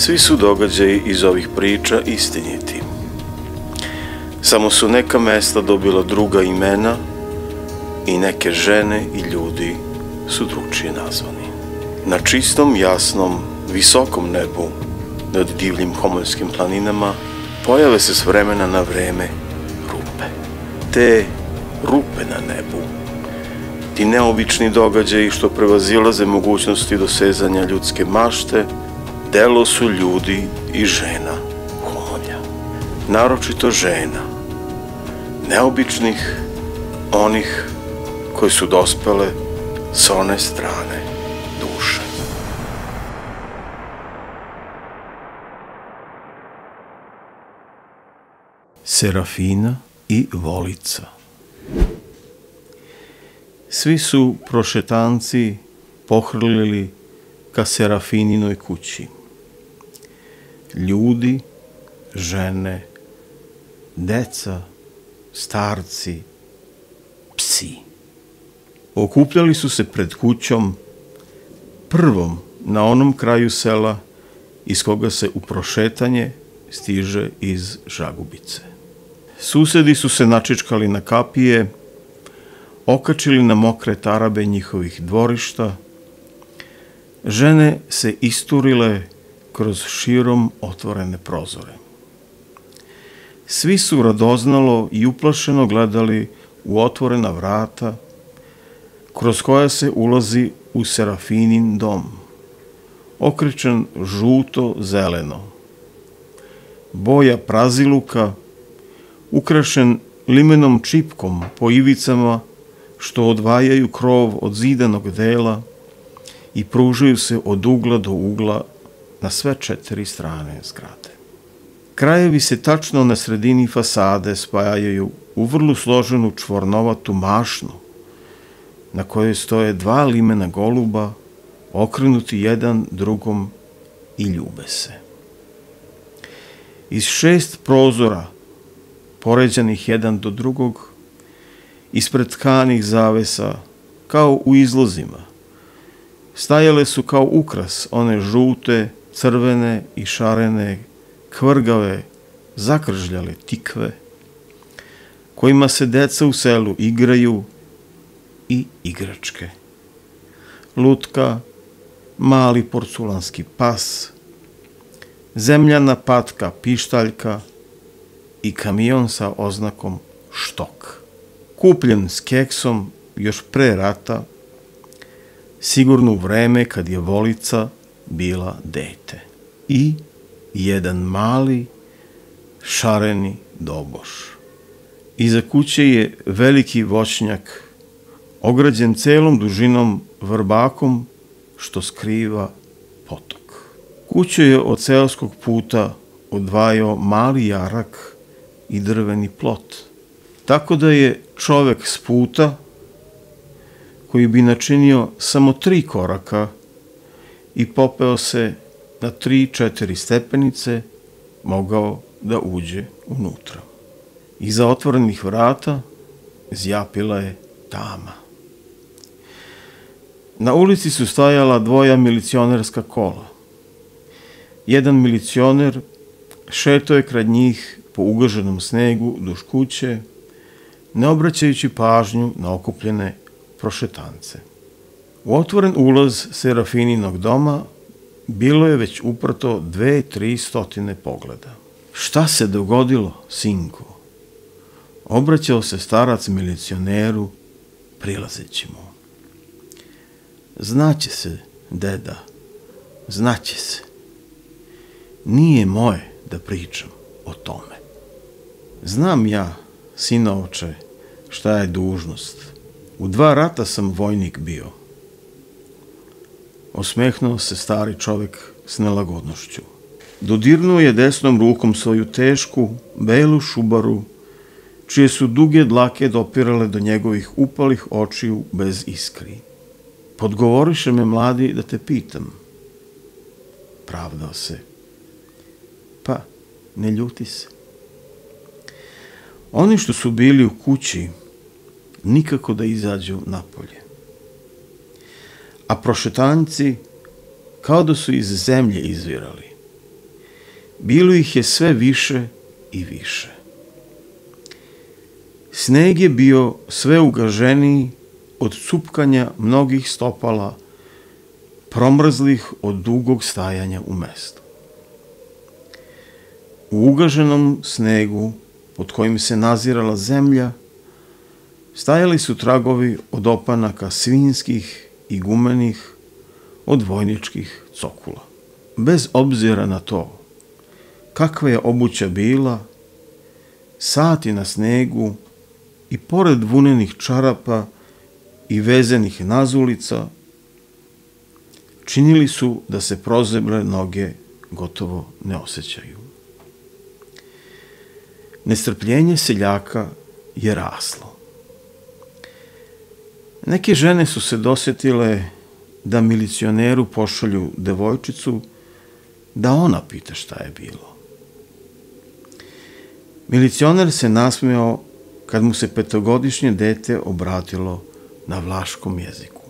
Svi su događaji iz ovih priča istiniti. Samo su neka mesta dobila druga imena i neke žene i ljudi su drugčije nazvani. Na čistom, jasnom, visokom nebu nad divljim homoljskim planinama pojave se s vremena na vreme rupe. Te rupe na nebu, ti neobični događaji što prevazilaze mogućnosti dosezanja ljudske mašte, delo su ljudi i žena homolja. Naročito žena, neobičnih, onih koji su dospele s one strane duše. Serafina i Volica Svi su prošetanci pohrlili ka Serafininoj kući. Ljudi, žene, deca, starci, psi. Okupljali su se pred kućom, prvom na onom kraju sela iz koga se u prošetanje stiže iz Žagubice. Susedi su se načičkali na kapije, okačili na mokre tarabe njihovih dvorišta, žene se isturile kroz širom otvorene prozore. Svi su radoznalo i uplašeno gledali u otvorena vrata, kroz koja se ulazi u Serafinin dom, okričan žuto-zeleno. Boja praziluka, ukrašen limenom čipkom po ivicama što odvajaju krov od zidanog dela i pružaju se od ugla do ugla na sve četiri strane zgrade. Krajevi se tačno na sredini fasade spajaju u vrlo složenu čvornovatu mašnu, na kojoj stoje dva limena goluba, okrenuti jedan drugom i ljube se. Iz šest prozora, poređanih jedan do drugog, ispred tkanih zavesa, kao u izlozima. Stajale su kao ukras one žute, crvene i šarene, kvrgave, zakržljale tikve, kojima se deca u selu igraju i igračke. Lutka, mali porculanski pas, zemljana patka pištaljka i kamion sa oznakom štok kupljen s keksom još pre rata, sigurno u vreme kad je Volica bila dete. I jedan mali, šareni doboš. Iza kuće je veliki voćnjak, ograđen celom dužinom vrbakom što skriva potok. Kuću je od seoskog puta odvajao mali jarak i drveni plot – Tako da je čovek s puta, koji bi načinio samo tri koraka i popeo se na tri, četiri stepenice, mogao da uđe unutra. Iza otvorenih vrata zjapila je tama. Na ulici su stajala dvoja milicionerska kola. Jedan milicioner šeto je krad njih po ugaženom snegu duš kuće, ne obraćajući pažnju na okupljene prošetance. U otvoren ulaz Serafininog doma bilo je već uprto dve, tri stotine pogleda. Šta se dogodilo, sinko? Obraćao se starac milicioneru, prilazeći mu. Znaće se, deda, znaće se. Nije moje da pričam o tome. Znam ja Sinovče, šta je dužnost? U dva rata sam vojnik bio. Osmehnuo se stari čovek s nelagodnošću. Dodirnuo je desnom rukom svoju tešku, belu šubaru, čije su duge dlake dopirale do njegovih upalih očiju bez iskri. Podgovoriše me mladi da te pitam. Pravdao se. Pa, ne ljuti se. Oni što su bili u kući, nikako da izađu napolje. A prošetanci, kao da su iz zemlje izvirali. Bilo ih je sve više i više. Sneg je bio sve ugaženiji od cupkanja mnogih stopala, promrzlih od dugog stajanja u mestu. U ugaženom snegu, pod kojim se nazirala zemlja, stajali su tragovi od opanaka svinskih i gumenih, od vojničkih cokula. Bez obzira na to kakva je obuća bila, sati na snegu i pored vunenih čarapa i vezenih nazulica činili su da se prozeble noge gotovo ne osjećaju. Nestrpljenje seljaka je raslo. Neke žene su se dosetile da milicioneru pošalju devojčicu da ona pita šta je bilo. Milicioner se nasmeo kad mu se petogodišnje dete obratilo na vlaškom jeziku.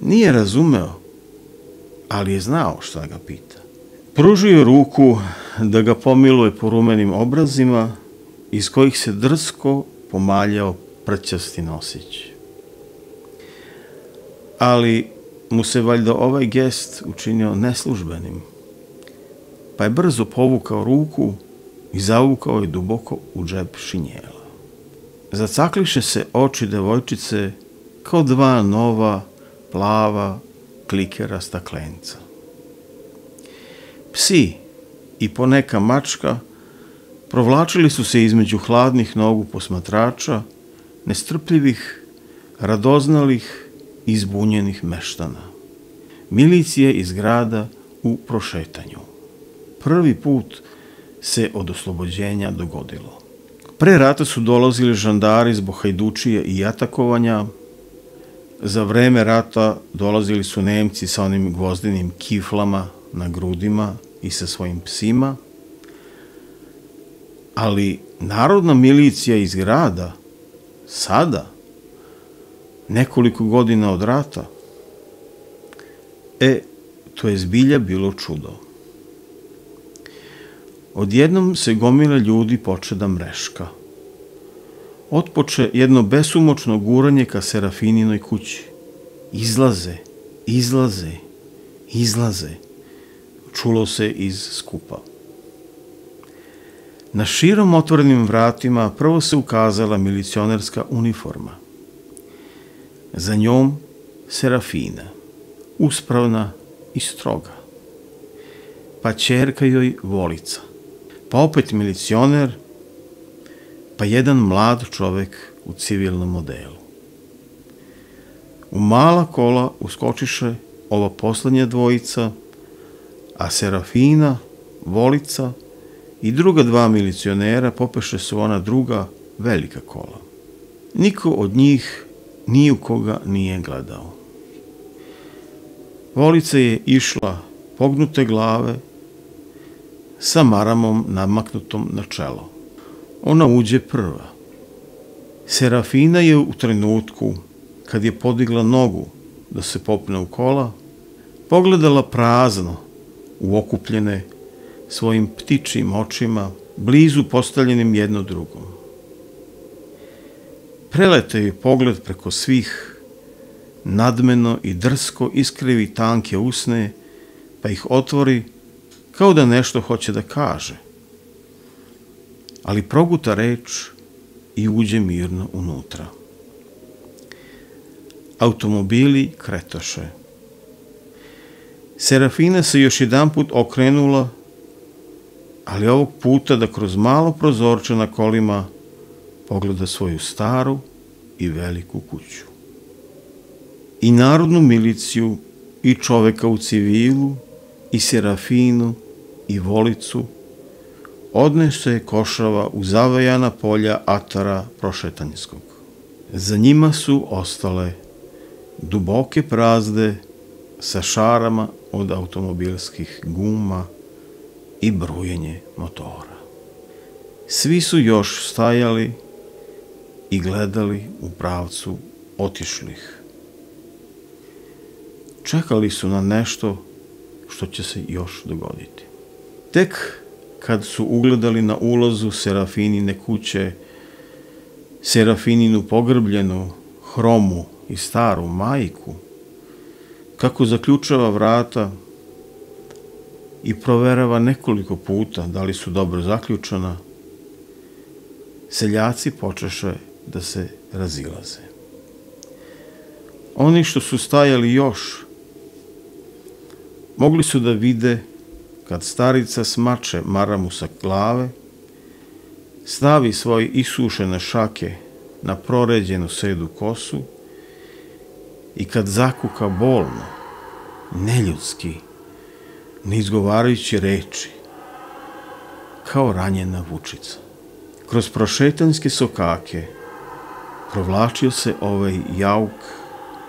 Nije razumeo, ali je znao šta ga pita. Pružio ruku da ga pomiluje po rumenim obrazima iz kojih se drsko pomaljao prćasti nosić. Ali mu se valjda ovaj gest učinio neslužbenim, pa je brzo povukao ruku i zavukao je duboko u džep šinjela. Zacakliše se oči devojčice kao dva nova, plava, klikera staklenca. Psi i poneka mačka provlačili su se između hladnih nogu posmatrača, nestrpljivih, radoznalih i izbunjenih meštana. Milicije iz grada u prošetanju. Prvi put se od oslobođenja dogodilo. Pre rata su dolazili žandari zbog hajdučije i atakovanja. Za vreme rata dolazili su Nemci sa onim gvozdenim kiflama na grudima i sa svojim psima. Ali narodna milicija iz grada sada, nekoliko godina od rata, e, to je zbilja bilo čudo. Odjednom se gomila ljudi poče da mreška. Otpoče jedno besumočno guranje ka Serafininoj kući. Izlaze, izlaze, izlaze. Čulo se iz skupa. Na širom otvorenim vratima prvo se ukazala milicionerska uniforma. Za njom Serafina, uspravna i stroga. Pa čerka joj volica – pa opet milicioner, pa jedan mlad čovek u civilnom modelu. U mala kola uskočiše ova poslednja dvojica, a Serafina, Volica i druga dva milicionera popeše su ona druga velika kola. Niko od njih ni u koga nije gledao. Volica je išla pognute glave, sa maramom namaknutom na čelo. Ona uđe prva. Serafina je u trenutku, kad je podigla nogu da se popne u kola, pogledala prazno u okupljene svojim ptičim očima, blizu postavljenim jedno drugom. Prelete je pogled preko svih, nadmeno i drsko iskrivi tanke usne, pa ih otvori kao da nešto hoće da kaže. Ali proguta reč i uđe mirno unutra. Automobili kretoše. Serafina se još jedan put okrenula, ali ovog puta da kroz malo prozorče na kolima pogleda svoju staru i veliku kuću. I narodnu miliciju, i čoveka u civilu, i Serafinu, i volicu, odnese košava u zavajana polja atara prošetanjskog. Za njima su ostale duboke prazde sa šarama od automobilskih guma i brujenje motora. Svi su još stajali i gledali u pravcu otišlih. Čekali su na nešto što će se još dogoditi. Tek kad su ugledali na ulazu Serafinine kuće Serafininu pogrbljenu, hromu i staru majku, kako zaključava vrata i proverava nekoliko puta da li su dobro zaključana, seljaci počeše da se razilaze. Oni što su stajali još, mogli su da vide kad starica smače maramu sa glave, stavi svoje isušene šake na proređenu sedu kosu i kad zakuka bolno, neljudski, ne izgovarajući reči, kao ranjena vučica. Kroz prošetanske sokake provlačio se ovaj jauk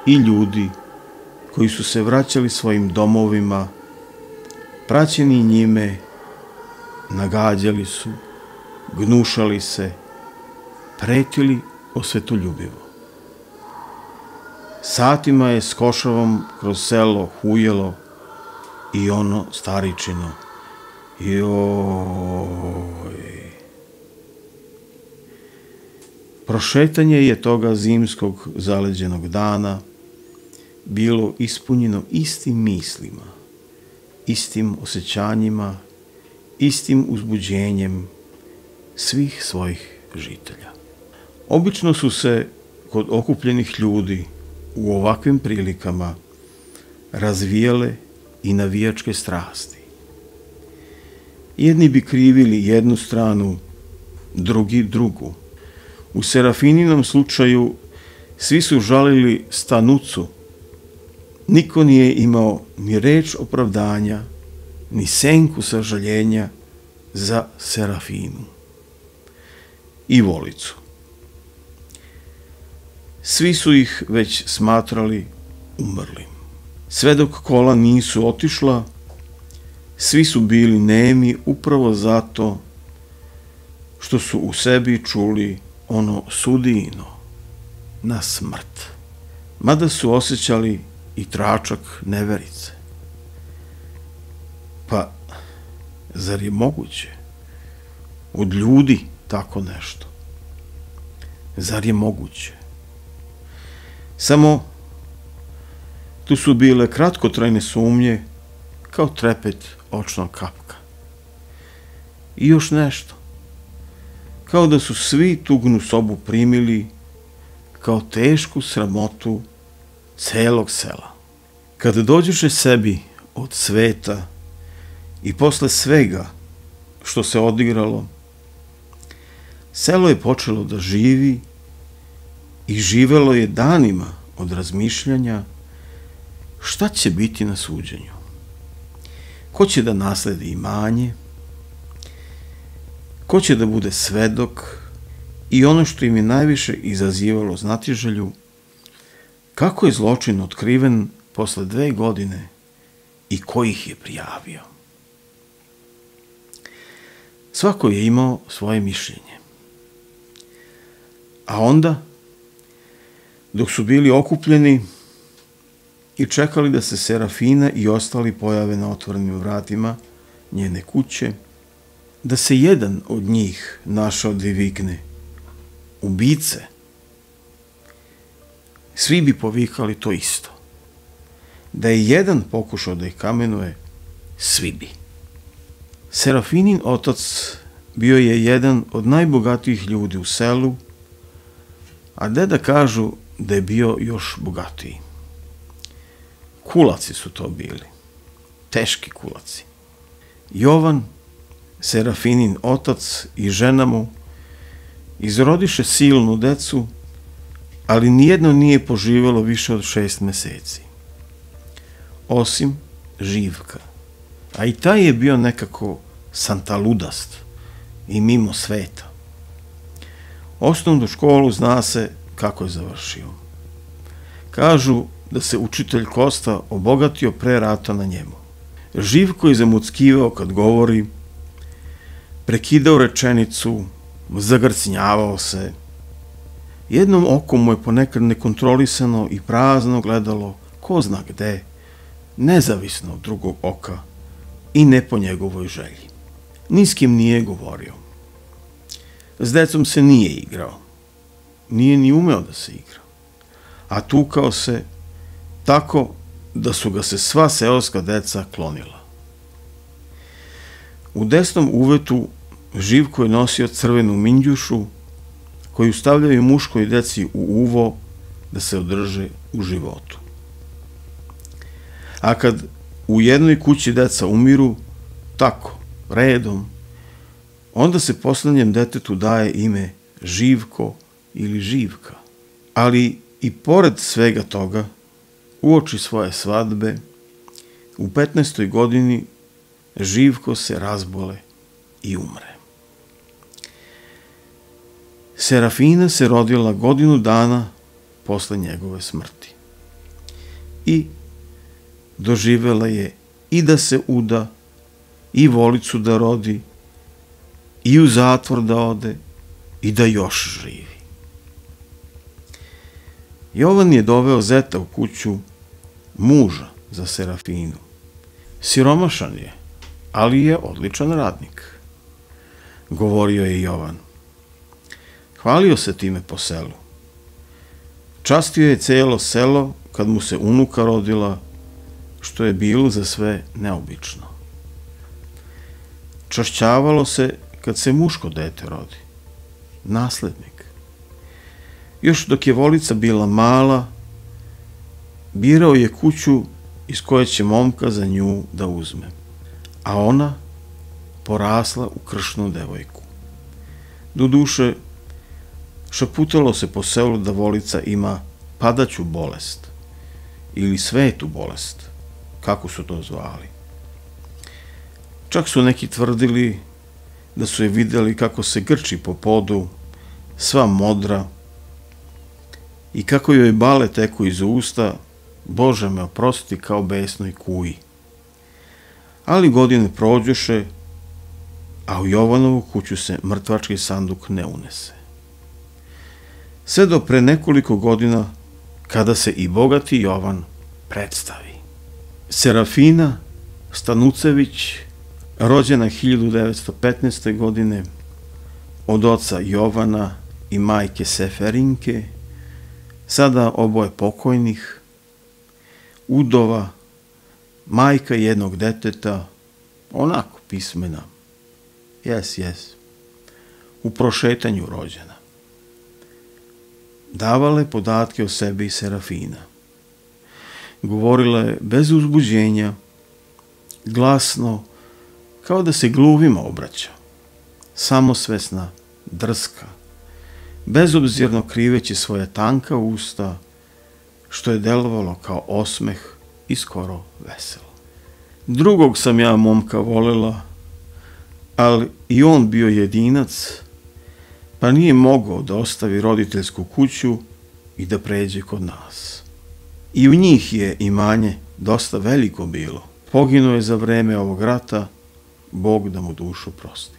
i ljudi koji su se vraćali svojim domovima, praćeni njime, nagađali su, gnušali se, pretili osvetoljubivo. Satima je s košavom kroz selo hujelo i ono staričino. Joj. Prošetanje je toga zimskog zaleđenog dana bilo ispunjeno istim mislima, istim osjećanjima, istim uzbuđenjem svih svojih žitelja. Obično su se kod okupljenih ljudi u ovakvim prilikama razvijale i navijačke strasti. Jedni bi krivili jednu stranu, drugi drugu. U Serafininom slučaju svi su žalili stanucu. Niko nije imao ni reč opravdanja, ni senku sažaljenja za Serafinu i volicu. Svi su ih već smatrali umrlim. Sve dok kola nisu otišla, svi su bili nemi upravo zato što su u sebi čuli ono sudino na smrt. Mada su osjećali i tračak neverice. Pa, zar je moguće od ljudi tako nešto? Zar je moguće? Samo tu su bile kratkotrajne sumnje kao trepet očnog kapka. I još nešto. Kao da su svi tugnu sobu primili kao tešku sramotu celog sela. Kada dođeše sebi od sveta i posle svega što se odigralo, selo je počelo da živi i živelo je danima od razmišljanja šta će biti na suđenju. Ko će da nasledi imanje, ko će da bude svedok i ono što im je najviše izazivalo znatiželju, kako je zločin otkriven posle dve godine i ko ih je prijavio. Svako je imao svoje mišljenje. A onda dok su bili okupljeni i čekali da se Serafina i ostali pojave na otvorenim vratima njene kuće, da se jedan od njih našao da vikne ubice, svi bi povikali to isto. Da je jedan pokušao da ih kamenuje, svi bi. Serafinin otac bio je jedan od najbogatijih ljudi u selu, a deda kažu da je bio još bogatiji. Kulaci su to bili. Teški kulaci. Jovan, Serafinin otac i žena mu izrodiše silnu decu, ali nijedno nije poživelo više od šest meseci. Osim Živka. A i taj je bio nekako santaludast i mimo sveta. Osnovnu školu zna se kako je završio. Kažu da se učitelj Kosta obogatio pre rata na njemu. Živko je zamuckivao kad govori, prekidao rečenicu, zagrcinjavao se. Jednom okom mu je ponekad nekontrolisano i prazno gledalo ko zna gde, nezavisno od drugog oka i ne po njegovoj želji. Ni s kim nije govorio. S decom se nije igrao. Nije ni umeo da se igra. A tukao se tako da su ga se sva seoska deca klonila. U desnom uvetu Živko je nosio crvenu minđušu koju stavljaju muškoj deci u uvo da se održe u životu. A kad u jednoj kući deca umiru, tako, redom, onda se poslednjem detetu daje ime Živko ili Živka. Ali i pored svega toga, uoči svoje svadbe, u 15. godini Živko se razbole i umre. Serafina se rodila godinu dana posle njegove smrti. I doživela je i da se uda, i volicu da rodi, i u zatvor da ode, i da još živi. Jovan je doveo zeta u kuću muža za Serafinu. Siromašan je, ali je odličan radnik. Govorio je Jovan. Hvalio se time po selu. Častio je celo selo kad mu se unuka rodila, što je bilo za sve neobično. Čašćavalo se kad se muško dete rodi, naslednik. Još dok je volica bila mala, birao je kuću iz koje će momka za nju da uzme, a ona porasla u kršnu devojku. duše, šaputalo se po selu da volica ima padaću bolest ili svetu bolest, kako su to zvali. Čak su neki tvrdili da su je videli kako se grči po podu, sva modra, i kako joj bale teku iz usta, Bože me oprosti kao besnoj kuji. Ali godine prođoše, a u Jovanovu kuću se mrtvački sanduk ne unese. Sve do pre nekoliko godina, kada se i bogati Jovan predstavi. Serafina Stanucević, rođena 1915. godine, od oca Jovana i majke Seferinke, sada oboje pokojnih, udova, majka jednog deteta, onako pismena. Jes, jes. U prošetanju rođena. Davale podatke o sebi i Serafina. Govorila je bez uzbuđenja, glasno, kao da se gluvima obraća. Samosvesna, drska, bezobzirno kriveći svoje tanka usta, što je delovalo kao osmeh i skoro veselo. Drugog sam ja momka volela, ali i on bio jedinac, pa nije mogao da ostavi roditeljsku kuću i da pređe kod nas. I u njih je imanje dosta veliko bilo. Poginuo je za vreme ovog rata, Bog da mu dušu prosti.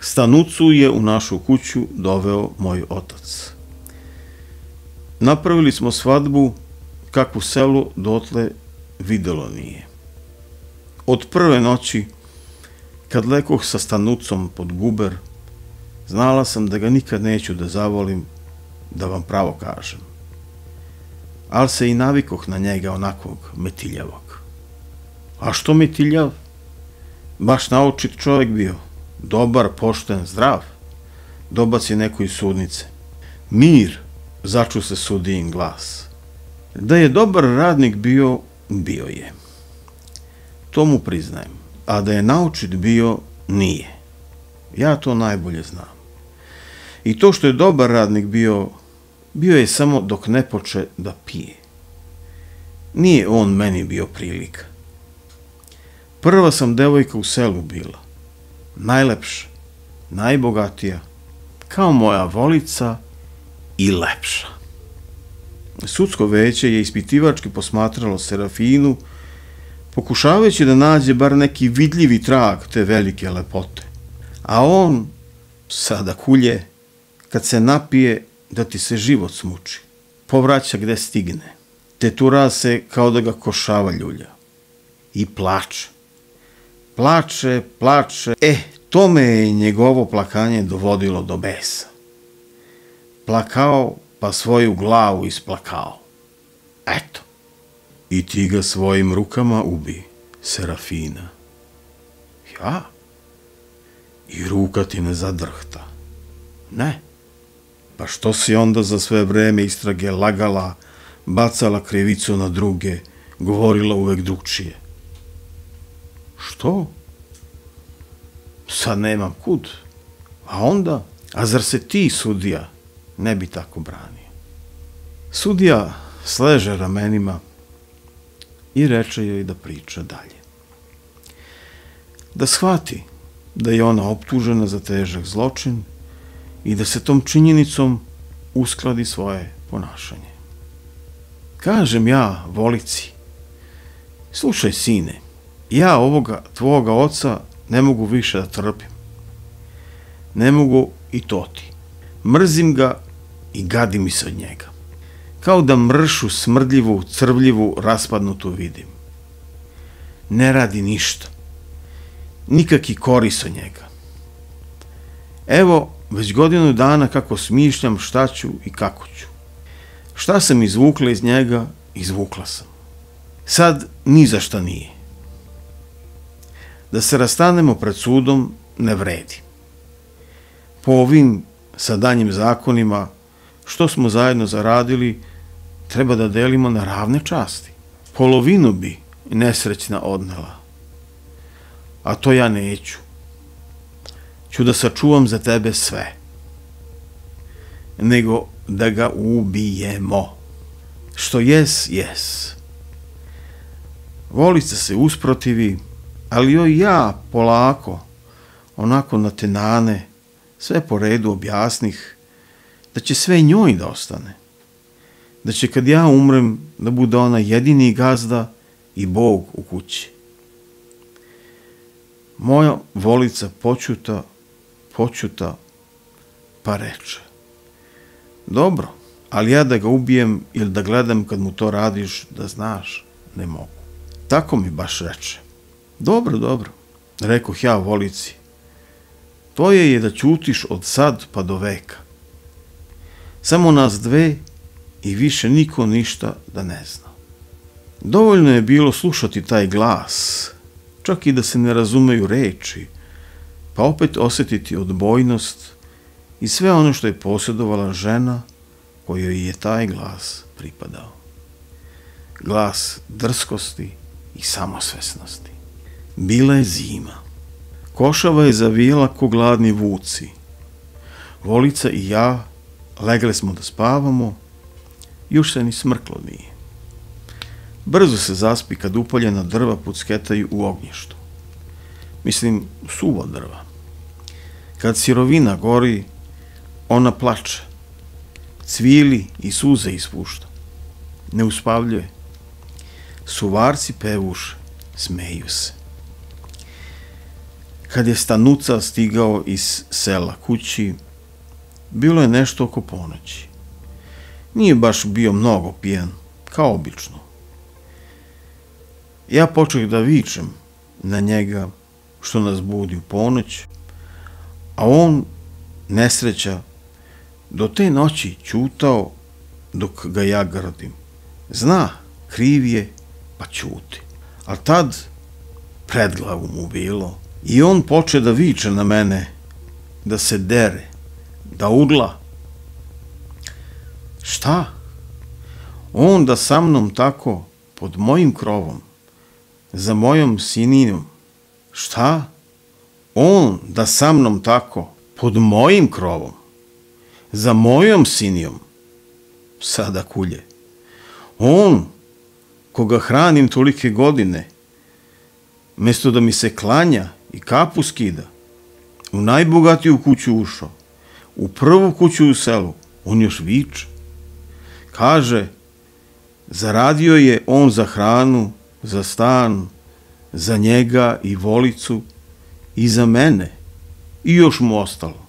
Stanucu je u našu kuću doveo moj otac. Napravili smo svadbu kakvu selo dotle videlo nije. Od prve noći, kad lekoh sa stanucom pod guber, znala sam da ga nikad neću da zavolim, da vam pravo kažem. Ali se i navikoh na njega onakvog metiljavog. A što metiljav? Baš naočit čovjek bio. Dobar, pošten, zdrav. Dobac neko iz sudnice. Mir, začu se sudijin glas. Da je dobar radnik bio, bio je. To mu priznajem. A da je naučit bio, nije. Ja to najbolje znam. I to što je dobar radnik bio, bio je samo dok ne poče da pije. Nije on meni bio prilika. Prva sam devojka u selu bila. Najlepša, najbogatija, kao moja volica i lepša. Sudsko veće je ispitivački posmatralo Serafinu, pokušavajući da nađe bar neki vidljivi trag te velike lepote. A on sada kulje, kad se napije, da ti se život smuči. Povraća gde stigne. Tetura se kao da ga košava ljulja. i plače. Plače, plače. E, to me je njegovo plakanje dovodilo do besa. Plakao, pa svoju glavu isplakao. Eto. I ti ga svojim rukama ubi, Serafina. Ja? I ruka ti ne zadrhta. Ne. Pa što si onda za sve vreme istrage lagala, bacala krivicu na druge, govorila uvek drugčije? Što? Sad nemam kud. A onda? A zar se ti, sudija, ne bi tako branio? Sudija sleže ramenima i reče joj da priča dalje. Da shvati da je ona optužena za težak zločin i da se tom činjenicom uskladi svoje ponašanje. Kažem ja, volici, slušaj sine, ja ovoga tvoga oca ne mogu više da trpim. Ne mogu i to ti. Mrzim ga i gadi mi se od njega. Kao da mršu smrdljivu, crvljivu, raspadnutu vidim. Ne radi ništa. Nikaki koris od njega. Evo, već godinu dana kako smišljam šta ću i kako ću. Šta sam izvukla iz njega, izvukla sam. Sad ni za šta nije. Da se rastanemo pred sudom ne vredi. Po ovim sa danjim zakonima, što smo zajedno zaradili, treba da delimo na ravne časti. Polovinu bi nesrećna odnela. A to ja neću. Ću da sačuvam za tebe sve. Nego da ga ubijemo. Što jes, jes. Volica se usprotivi, ali joj ja polako, onako na tenane, sve po redu objasnih, da će sve njoj da ostane. Da će kad ja umrem da bude ona jedini gazda i Bog u kući. Moja volica počuta, počuta, pa reče. Dobro, ali ja da ga ubijem ili da gledam kad mu to radiš, da znaš, ne mogu. Tako mi baš reče. Dobro, dobro, rekoh ja volici. Tvoje je da ćutiš od sad pa do veka. Samo nas dve i više niko ništa da ne zna. Dovoljno je bilo slušati taj glas, čak i da se ne razumeju reči, pa opet osetiti odbojnost i sve ono što je posjedovala žena kojoj je taj glas pripadao. Glas drskosti i samosvesnosti. Bila je zima. Košava je zavijela ko gladni vuci. Volica i ja legle smo da spavamo, još se ni smrklo nije. Brzo se zaspi kad upaljena drva pucketaju u ognjištu. Mislim, suvo drva. Kad sirovina gori, ona plače. Cvili i suze ispušta. Ne uspavljuje. Suvarci pevuše, smeju se. Kad je Stanuca stigao iz sela kući, bilo je nešto oko ponoći. Nije baš bio mnogo pijan, kao obično. Ja počeo da vičem na njega što nas budi u ponoć, a on, nesreća, do te noći ćutao dok ga ja grdim. Zna, kriv je, pa ćuti. A tad pred glavu mu bilo i on poče da viče na mene, da se dere, da ugla. Šta? On da sa mnom tako, pod mojim krovom, za mojom sininom. Šta? On da sa mnom tako, pod mojim krovom, za mojom sinijom. Sada kulje. On, koga hranim tolike godine, mesto da mi se klanja i kapu skida, u najbogatiju kuću ušao, u prvu kuću u selu, on još viče. Kaže, zaradio je on za hranu, za stan, za njega i volicu i za mene i još mu ostalo.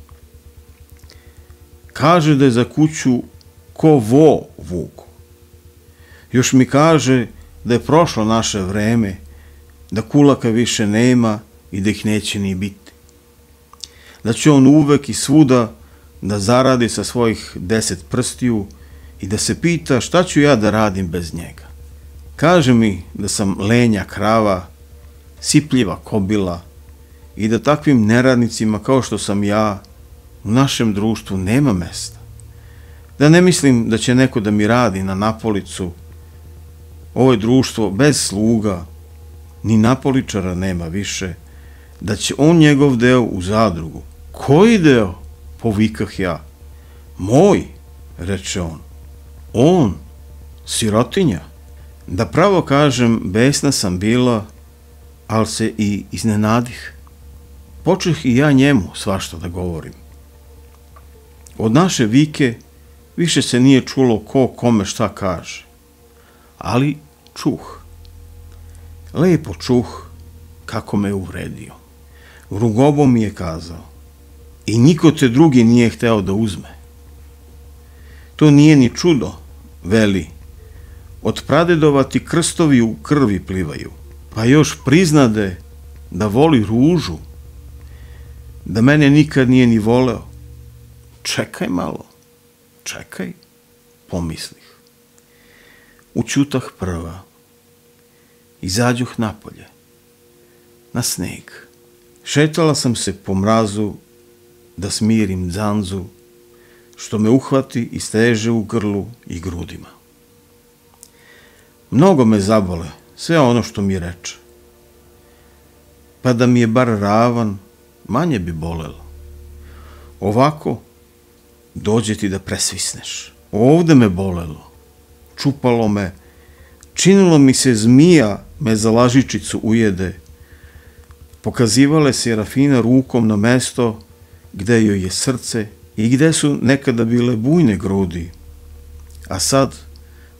Kaže da je za kuću ko vo vuku. Još mi kaže da je prošlo naše vreme da kulaka više nema i da ih neće ni biti. Da će on uvek i svuda da zaradi sa svojih deset prstiju i da se pita šta ću ja da radim bez njega. Kaže mi da sam lenja krava, sipljiva kobila i da takvim neradnicima kao što sam ja u našem društvu nema mesta. Da ne mislim da će neko da mi radi na napolicu. Ovo je društvo bez sluga, ni napoličara nema više, da će on njegov deo u zadrugu. Koji deo? Povikah ja. Moj, reče on. On, sirotinja. Da pravo kažem, besna sam bila, ali se i iznenadih. Počeh i ja njemu svašta da govorim. Od naše vike više se nije čulo ko kome šta kaže. Ali čuh. Lepo čuh kako me uvredio. Rugobo mi je kazao. I niko te drugi nije hteo da uzme. To nije ni čudo, veli. Od pradedova ti krstovi u krvi plivaju. Pa još priznade da voli ružu. Da mene nikad nije ni voleo. Čekaj malo. Čekaj, pomislih. Učutah prva. Izađuh napolje. Na sneg. Šetala sam se po mrazu da smirim dzanzu što me uhvati i steže u grlu i grudima. Mnogo me zabole, sve ono što mi reče. Pa da mi je bar ravan, manje bi bolelo. Ovako, dođe ti da presvisneš. Ovde me bolelo, čupalo me, činilo mi se zmija me za lažičicu ujede. Pokazivale se Rafina rukom na mesto gde joj je srce i gde su nekada bile bujne grudi. A sad,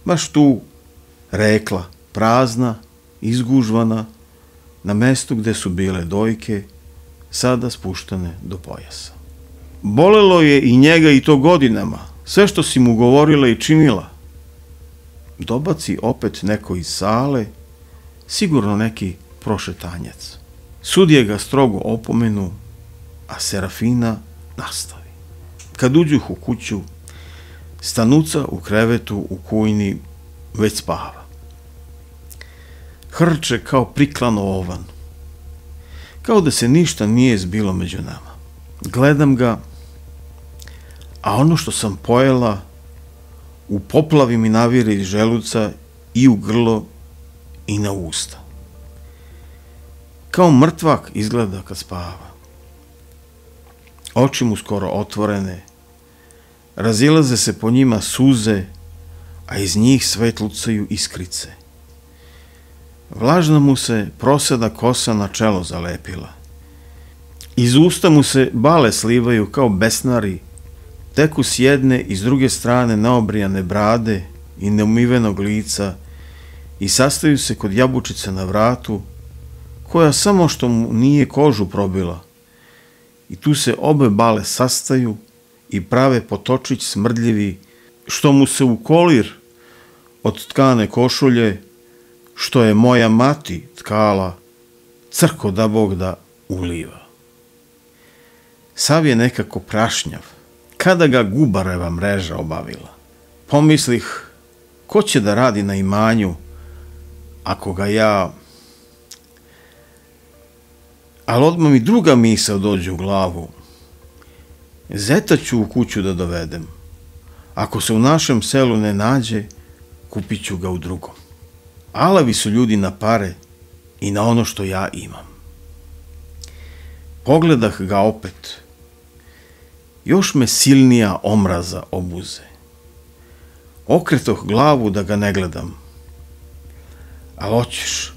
baš tu, rekla, prazna, izgužvana, na mestu gde su bile dojke, sada spuštane do pojasa. Bolelo je i njega i to godinama, sve što si mu govorila i činila. Dobaci opet neko iz sale, sigurno neki prošetanjac. Sudije ga strogo opomenu, a Serafina nastavi. Kad uđuh u kuću, stanuca u krevetu u kujni već spava. Hrče kao priklano ovan. Kao da se ništa nije zbilo među nama. Gledam ga, a ono što sam pojela u poplavi mi navire iz želuca i u grlo i na usta. Kao mrtvak izgleda kad spava. Oči mu skoro otvorene, razilaze se po njima suze, a iz njih svetlucaju iskrice. Vlažna mu se proseda kosa na čelo zalepila. Iz usta mu se bale slivaju kao besnari, teku s jedne i s druge strane naobrijane brade i neumivenog lica i sastaju se kod jabučice na vratu, koja samo što mu nije kožu probila, i tu se obe bale sastaju i prave potočić smrdljivi, što mu se u kolir od tkane košulje, što je moja mati tkala, crko da Bog da uliva. Sav je nekako prašnjav, kada ga gubareva mreža obavila. Pomislih, ko će da radi na imanju, ako ga ja ali odmah mi druga misa dođe u glavu. Zeta ću u kuću da dovedem. Ako se u našem selu ne nađe, kupit ću ga u drugom. Alavi su ljudi na pare i na ono što ja imam. Pogledah ga opet. Još me silnija omraza obuze. Okretoh glavu da ga ne gledam. A hoćeš.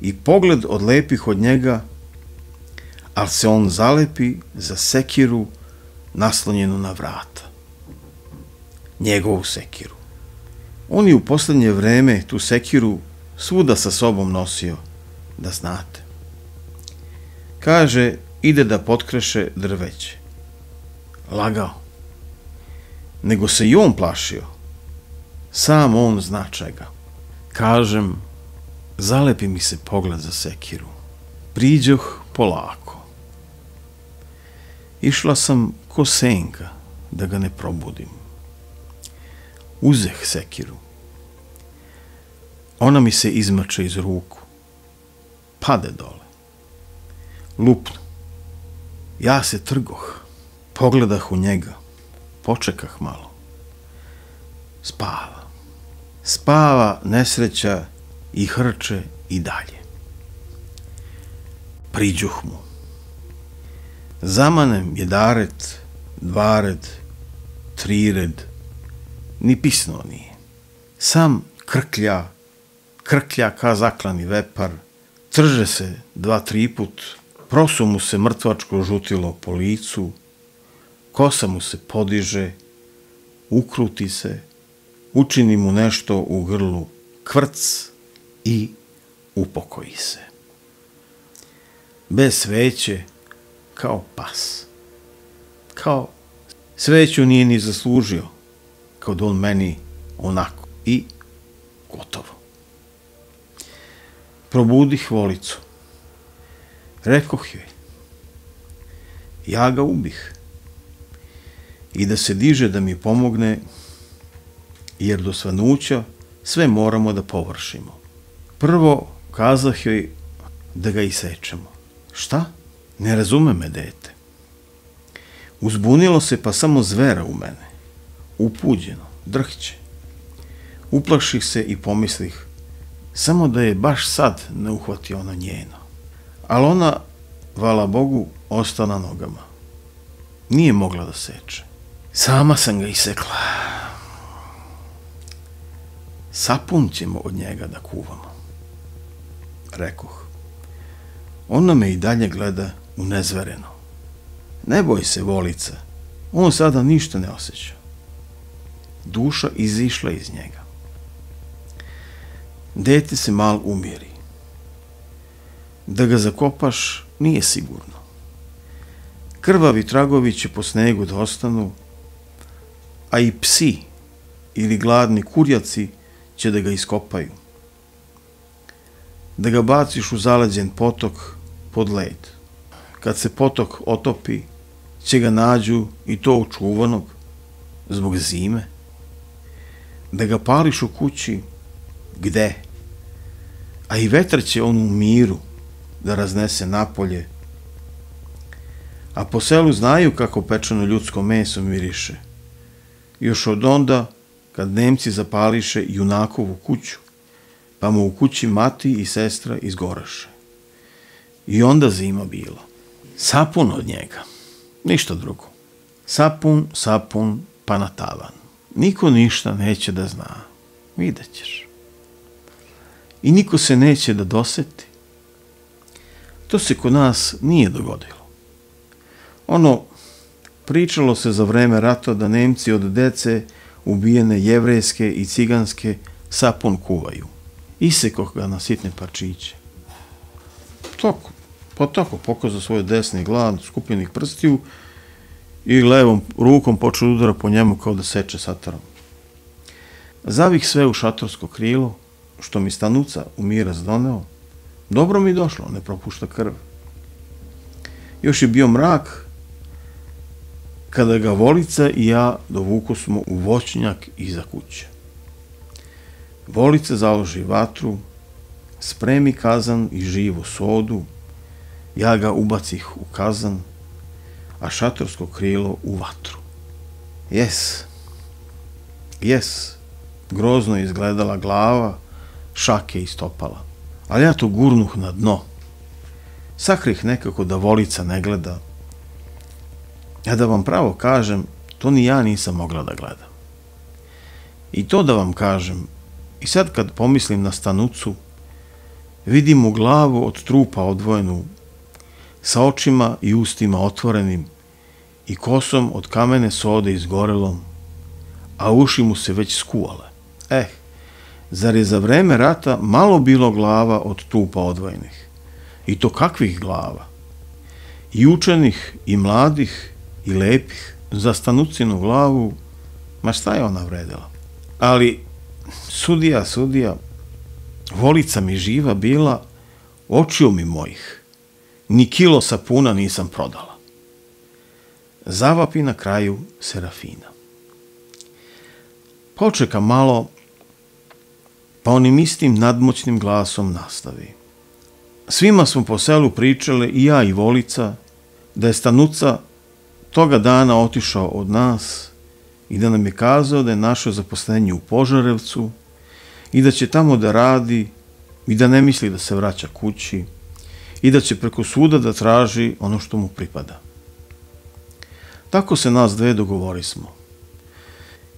I pogled odlepih od njega ali se on zalepi za sekiru naslonjenu na vrata. Njegovu sekiru. On je u poslednje vreme tu sekiru svuda sa sobom nosio, da znate. Kaže, ide da potkreše drveće. Lagao. Nego se i on plašio. Sam on zna čega. Kažem, Zalepi mi se pogled za sekiru. Priđoh polako. Išla sam ko senka da ga ne probudim. Uzeh sekiru. Ona mi se izmače iz ruku. Pade dole. Lupnu. Ja se trgoh. Pogledah u njega. Počekah malo. Spava. Spava nesreća i hrče i dalje. Priđuh mu. Zamanem jedaret, dvared, trired, ni pisno nije. Sam krklja, krklja ka zaklani vepar, trže se dva, tri put, prosu mu se mrtvačko žutilo po licu, kosa mu se podiže, ukruti se, učini mu nešto u grlu kvrc i upokoji se. Bez sveće, kao pas. Kao sveću nije ni zaslužio, kao da on meni onako i gotovo. Probudih volicu. Rekoh joj, ja ga ubih. I da se diže da mi pomogne, jer do svanuća sve moramo da površimo. Prvo kazah joj da ga isečemo. Šta? Ne razume me dete. Uzbunilo se pa samo zvera u mene. Upuđeno, drhće. Uplaših se i pomislih, samo da je baš sad ne uhvatio ono njeno. Ali ona, vala Bogu, ostala na nogama. Nije mogla da seče. Sama sam ga isekla. Sapun ćemo od njega da kuvamo. Rekoh. Ona me i dalje gleda unezvereno. Ne boj se, volica. On sada ništa ne osjeća. Duša izišla iz njega. Dete se mal umiri. Da ga zakopaš nije sigurno. Krvavi tragovi će po snegu da ostanu, a i psi ili gladni kurjaci će da ga iskopaju. Da ga baciš u zaleđen potok pod led. Kad se potok otopi, će ga nađu i to očuvanog zbog zime. Da ga pališ u kući, gde? A i vetar će on u miru da raznese napolje. A po selu znaju kako pečeno ljudsko meso miriše. Još od onda, kad Nemci zapališe junakovu kuću, pa mu u kući mati i sestra izgoraše. I onda zima bila. Sapun od njega. Ništa drugo. Sapun, sapun, pa na tavan. Niko ništa neće da zna. Vidjet ćeš. I niko se neće da doseti. To se kod nas nije dogodilo. Ono, pričalo se za vreme rata da Nemci od dece ubijene jevrejske i ciganske sapun kuvaju. Isekoh ga na sitne parčiće. Toko, pa tako, pokazao svoj desni glad, skupljenih prstiju i levom rukom počeo udara po njemu kao da seče satarom. Zavih sve u šatorsko krilo, što mi stanuca u miraz doneo, dobro mi došlo, ne propušta krv. Još je bio mrak, kada ga Volica i ja dovuko smo u voćnjak iza kuće. Volica založi vatru, spremi kazan i živu sodu, ja ga ubacih u kazan, a šatorsko krilo u vatru. Jes, jes, grozno izgledala glava, šake i stopala, ali ja to gurnuh na dno. Sakrih nekako da volica ne gleda. Ja da vam pravo kažem, to ni ja nisam mogla da gledam. I to da vam kažem, i sad kad pomislim na stanucu, vidim u glavu od trupa odvojenu sa očima i ustima otvorenim i kosom od kamene sode izgorelom, a uši mu se već skuvale. Eh, zar je za vreme rata malo bilo glava od tupa odvojenih? I to kakvih glava? I učenih, i mladih, i lepih, za stanucinu glavu, ma šta je ona vredela? Ali, sudija, sudija, Volica mi živa bila, očiju mi mojih, ni kilo sapuna nisam prodala. Zavapi na kraju Serafina. Počeka malo, pa onim istim nadmoćnim glasom nastavi. Svima smo po selu pričale, i ja i Volica, da je Stanuca toga dana otišao od nas i da nam je kazao da je našao zaposlenje u Požarevcu i da će tamo da radi i da ne misli da se vraća kući i da će preko suda da traži ono što mu pripada. Tako se nas dve dogovorismo.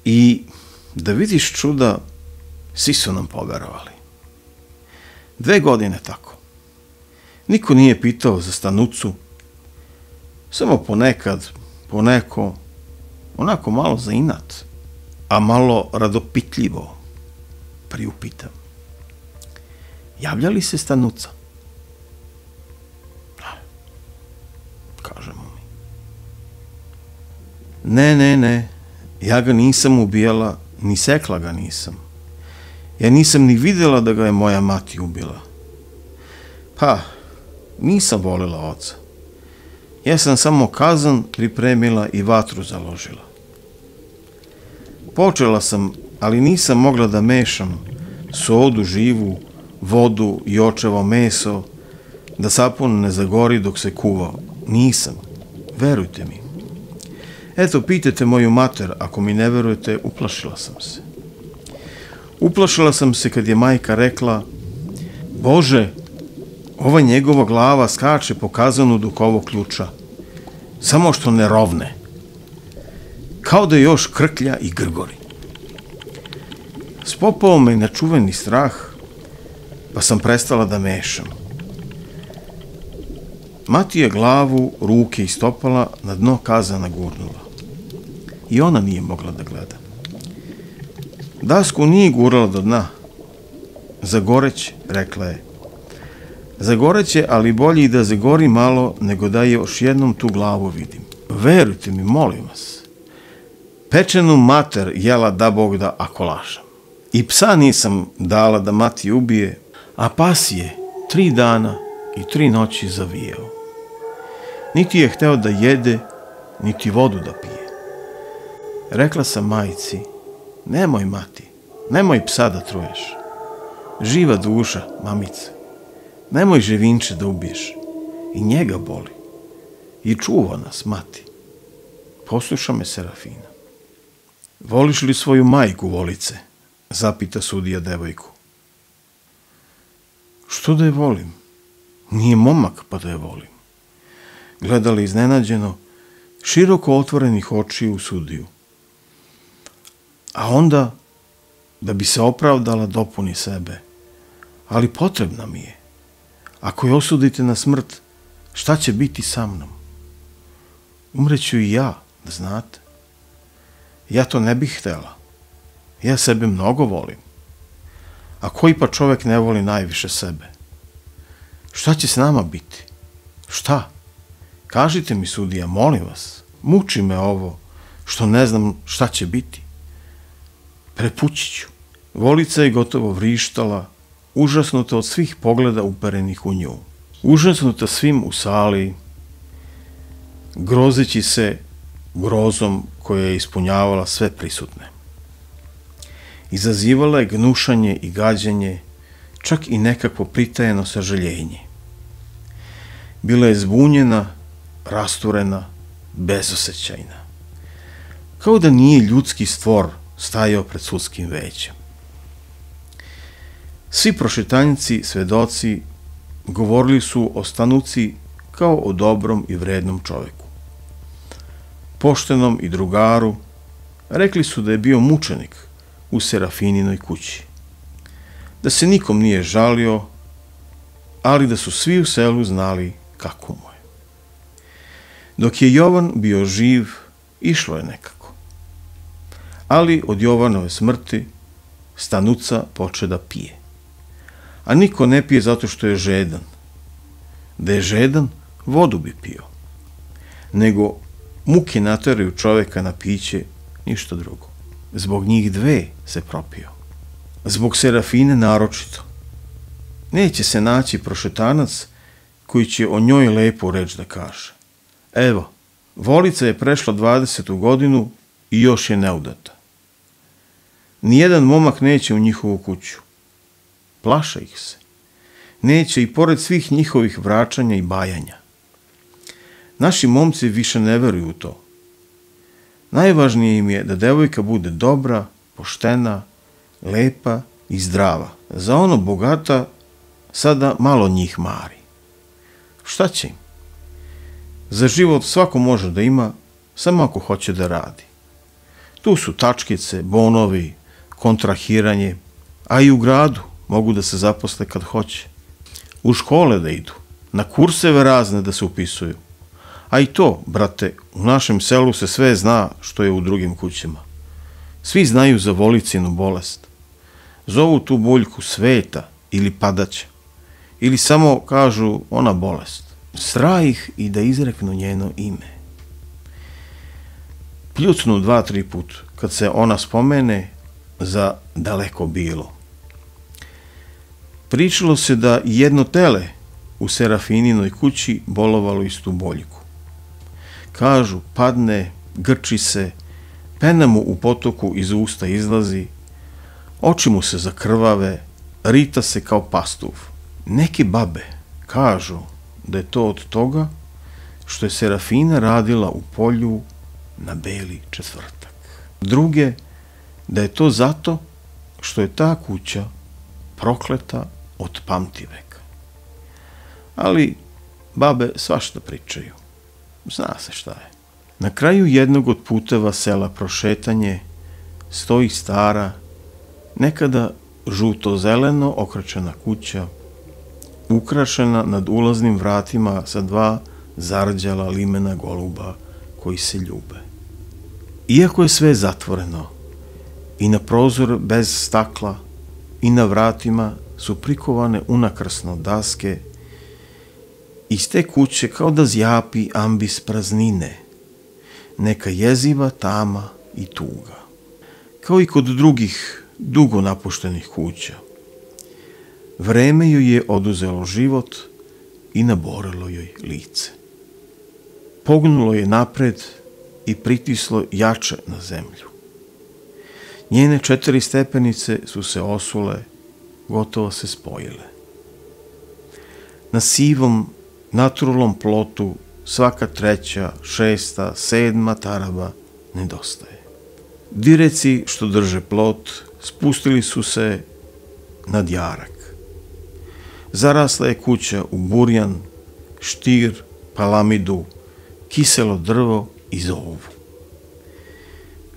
I da vidiš čuda, svi su nam poverovali. Dve godine tako. Niko nije pitao za stanucu, samo ponekad, poneko, onako malo za inat, a malo radopitljivo priupitam. Javlja li se stanuca? Ne, ne, ne, ja ga nisam ubijala, ni sekla ga nisam. Ja nisam ni videla da ga je moja mati ubila. Pa, nisam volila oca. Ja sam samo kazan pripremila i vatru založila. Počela sam, ali nisam mogla da mešam sodu živu, vodu i očevo meso, da sapun ne zagori dok se kuva. Nisam. Verujte mi. Eto, pitajte moju mater, ako mi ne verujete, uplašila sam se. Uplašila sam se kad je majka rekla, Bože, ova njegova glava skače po kazanu dok ovog ključa. Samo što ne rovne. Kao da još krklja i grgori. Spopao me načuveni strah, pa sam prestala da mešam. Mati je glavu, ruke i stopala na dno kazana gurnula. I ona nije mogla da gleda. Dasku nije gurala do dna. Zagoreć, rekla je. Zagoreće, ali bolje i da zagori malo, nego da još jednom tu glavu vidim. Verujte mi, molim vas. Pečenu mater jela da Bog da ako lažem. I psa nisam dala da mati ubije, a pas je tri dana i tri noći zavijao. Niti je hteo da jede, niti vodu da pije. Rekla sam majici, nemoj mati, nemoj psa da truješ. Živa duša, mamice. Nemoj Ževinče da ubiješ. I njega boli. I čuva nas, mati. Posluša me Serafina. Voliš li svoju majku, volice? Zapita sudija devojku. Što da je volim? Nije momak pa da je volim. Gledali iznenađeno, široko otvorenih oči u sudiju. A onda, da bi se opravdala, dopuni sebe. Ali potrebna mi je. Ako je osudite na smrt, šta će biti sa mnom? Umreću i ja, da znate. Ja to ne bih htela. Ja sebe mnogo volim. A koji pa čovek ne voli najviše sebe? Šta će s nama biti? Šta? Kažite mi, sudija, molim vas, muči me ovo, što ne znam šta će biti. Prepući ću. Volica je gotovo vrištala, užasnuta od svih pogleda uperenih u nju. Užasnuta svim u sali, grozeći se grozom koja je ispunjavala sve prisutne. Izazivala je gnušanje i gađanje, čak i nekakvo pritajeno sažaljenje. Bila je zbunjena, rasturena, bezosećajna. Kao da nije ljudski stvor stajao pred sudskim većem. Svi prošetanjci, svedoci, govorili su o Stanuci kao o dobrom i vrednom čoveku. Poštenom i drugaru, rekli su da je bio mučenik u Serafininoj kući. Da se nikom nije žalio, ali da su svi u selu znali kako mu je. Dok je Jovan bio živ, išlo je nekako. Ali od Jovanove smrti Stanuca poče da pije a niko ne pije zato što je žedan. Da je žedan, vodu bi pio. Nego muke nateraju čoveka na piće, ništa drugo. Zbog njih dve se propio. Zbog Serafine naročito. neće se naći prošetanac koji će o njoj lepu reč da kaže. Evo, Volica je prešla 20. godinu i još je neudata. Nijedan momak neće u njihovu kuću. Plaša ih se. Neće i pored svih njihovih vraćanja i bajanja. Naši momci više ne veruju u to. Najvažnije im je da devojka bude dobra, poštena, lepa i zdrava. Za ono bogata sada malo njih mari. Šta će im? Za život svako može da ima, samo ako hoće da radi. Tu su tačkice, bonovi, kontrahiranje, a i u gradu mogu da se zaposle kad hoće. U škole da idu, na kurseve razne da se upisuju. A i to, brate, u našem selu se sve zna što je u drugim kućama. Svi znaju za volicinu bolest. Zovu tu boljku sveta ili padaća. Ili samo kažu ona bolest. Sra ih i da izreknu njeno ime. Pljucnu dva, tri put kad se ona spomene za daleko bilo. Pričalo se da jedno tele u Serafininoj kući bolovalo istu boljku. Kažu, padne, grči se, pena mu u potoku iz usta izlazi, oči mu se zakrvave, rita se kao pastuv. Neke babe kažu da je to od toga što je Serafina radila u polju na beli četvrtak. Druge, da je to zato što je ta kuća prokleta od pamtiveka. Ali babe svašta pričaju. Zna se šta je. Na kraju jednog od puteva sela Prošetanje stoji stara, nekada žuto-zeleno okračena kuća, ukrašena nad ulaznim vratima sa dva zarđala limena goluba koji se ljube. Iako je sve zatvoreno, i na prozor bez stakla, i na vratima su prikovane unakrsno daske, iz te kuće kao da zjapi ambis praznine, neka jeziva tama i tuga. Kao i kod drugih dugo napuštenih kuća. Vreme joj je oduzelo život i naborilo joj lice. Pognulo je napred i pritislo jače na zemlju. Njene četiri stepenice su se osule, gotovo se spojile. Na sivom, naturalnom plotu svaka treća, šesta, sedma taraba nedostaje. Direci što drže plot spustili su se nad jarak. Zarasla je kuća u burjan, štir, palamidu, kiselo drvo i zovu.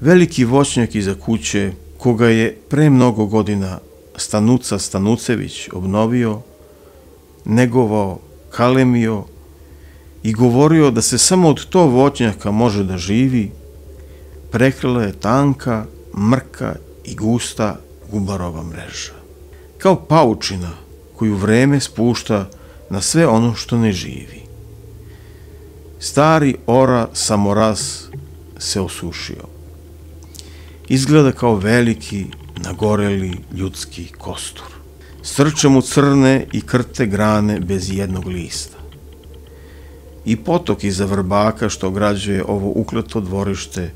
Veliki voćnjak iza kuće, koga je pre mnogo godina Stanuca Stanucević obnovio, negovao, kalemio i govorio da se samo od to voćnjaka može da živi, prekrila je tanka, mrka i gusta gubarova mreža. Kao paučina koju vreme spušta na sve ono što ne živi. Stari ora samoraz se osušio. Izgleda kao veliki, nagoreli ljudski kostur. Strče mu crne i krte grane bez jednog lista. I potok iza vrbaka što ograđuje ovo ukleto dvorište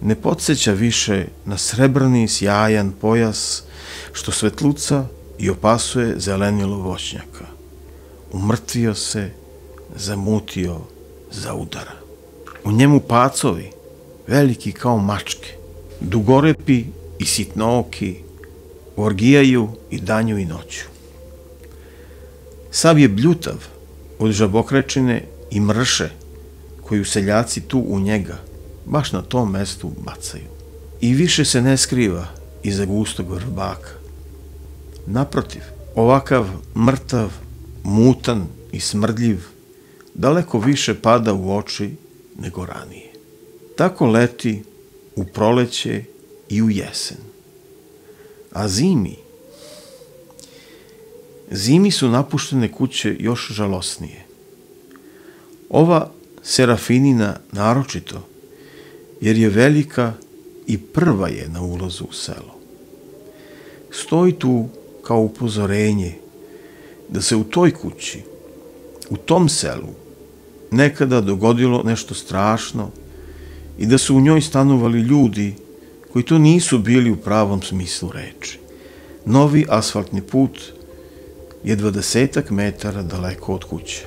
ne podsjeća više na srebrni sjajan pojas što svetluca i opasuje zelenilo voćnjaka. Umrtvio se, zamutio, zaudara. U njemu pacovi, veliki kao mačke, dugorepi i sitnooki, orgijaju i danju i noću. Sav je bljutav od žabokrečine i mrše koju seljaci tu u njega, baš na tom mestu bacaju. I više se ne skriva iza gustog vrbaka. Naprotiv, ovakav mrtav, mutan i smrdljiv daleko više pada u oči nego ranije. Tako leti u proleće i u jesen. A zimi? Zimi su napuštene kuće još žalosnije. Ova Serafinina naročito, jer je velika i prva je na ulazu u selo. Stoji tu kao upozorenje da se u toj kući, u tom selu, nekada dogodilo nešto strašno i da su u njoj stanovali ljudi koji to nisu bili u pravom smislu reči. Novi asfaltni put je dvadesetak metara daleko od kuće.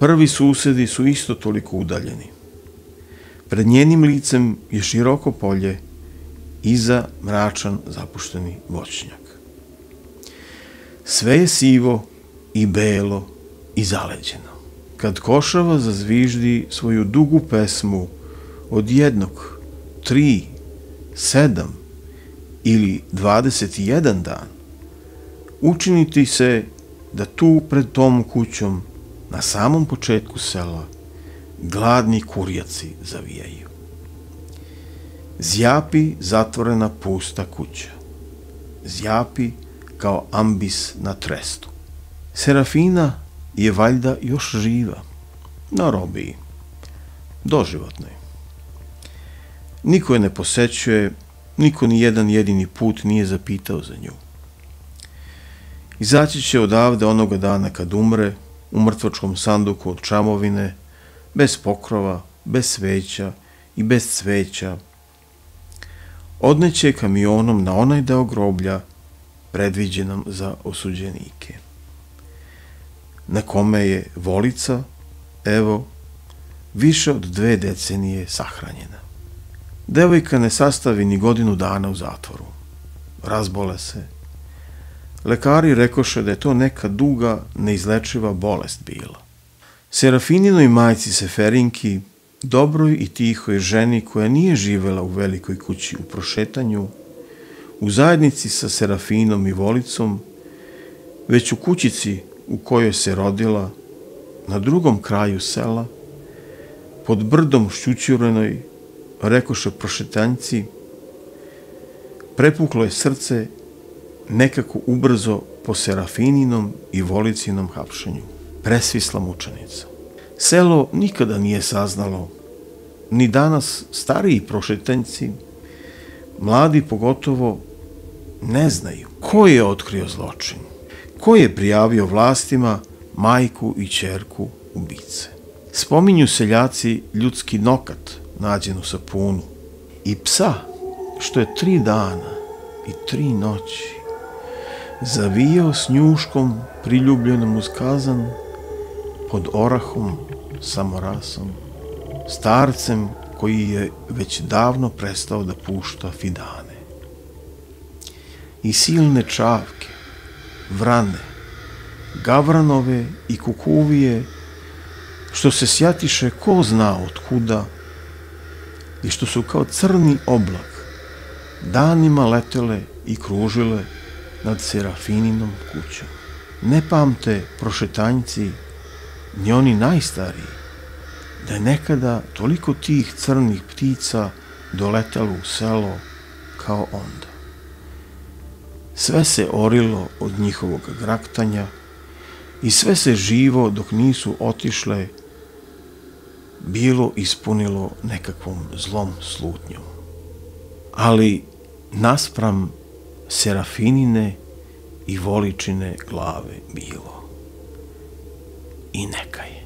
Prvi susedi su isto toliko udaljeni. Pred njenim licem je široko polje, iza mračan zapušteni voćnjak. Sve je sivo i belo i zaleđeno. Kad košava zazviždi svoju dugu pesmu od jednog, tri, sedam ili dvadeset jedan dan, učiniti se da tu pred tom kućom, na samom početku sela, gladni kurjaci zavijaju. Zjapi zatvorena pusta kuća. Zjapi kao ambis na trestu. Serafina je valjda još živa, na robiji, doživotnoj. Niko je ne posećuje, niko ni jedan jedini put nije zapitao za nju. Izaći će odavde onoga dana kad umre, u mrtvačkom sanduku od čamovine, bez pokrova, bez sveća i bez cveća. Odneće kamionom na onaj deo groblja predviđenom za osuđenike. Na kome je volica, evo, više od dve decenije sahranjena. Devojka ne sastavi ni godinu dana u zatvoru. Razbole se. Lekari rekoše da je to neka duga, neizlečiva bolest bila. Serafininoj majci Seferinki, dobroj i tihoj ženi koja nije živela u velikoj kući u prošetanju, u zajednici sa Serafinom i Volicom, već u kućici u kojoj se rodila, na drugom kraju sela, pod brdom šćućurenoj, rekoše prošetanjci, prepuklo je srce nekako ubrzo po Serafininom i Volicinom hapšenju. Presvisla mučenica. Selo nikada nije saznalo, ni danas stariji prošetanjci, mladi pogotovo, ne znaju ko je otkrio zločin, ko je prijavio vlastima majku i čerku ubice. Spominju seljaci ljudski nokat nađen u sapunu i psa što je tri dana i tri noći zavijao s njuškom priljubljenom uz kazan pod orahom samorasom, starcem koji je već davno prestao da pušta fidane. I silne čavke, vrane, gavranove i kukuvije, što se sjatiše ko zna od kuda i što su kao crni oblak danima letele i kružile nad Serafininom kućom. Ne pamte prošetanjci, ni oni najstariji, da je nekada toliko tih crnih ptica doletalo u selo kao onda. Sve se orilo od njihovog graktanja i sve se živo dok nisu otišle bilo ispunilo nekakvom zlom slutnjom. Ali naspram Serafinine i Voličine glave bilo. I neka je.